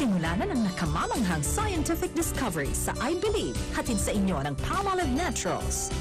Magsisimula na ng nakamamanghang scientific discovery sa I Believe, hatid sa inyo ng Palmolive Naturals.